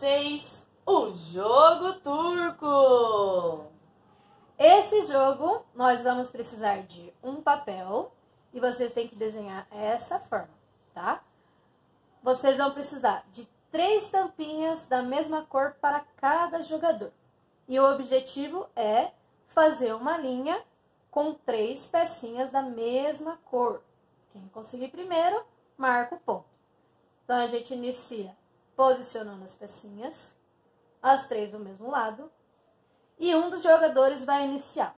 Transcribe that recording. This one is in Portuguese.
vocês o jogo turco. Esse jogo nós vamos precisar de um papel e vocês têm que desenhar essa forma, tá? Vocês vão precisar de três tampinhas da mesma cor para cada jogador. E o objetivo é fazer uma linha com três pecinhas da mesma cor. Quem conseguir primeiro, marca o ponto. Então, a gente inicia posicionando as pecinhas, as três do mesmo lado, e um dos jogadores vai iniciar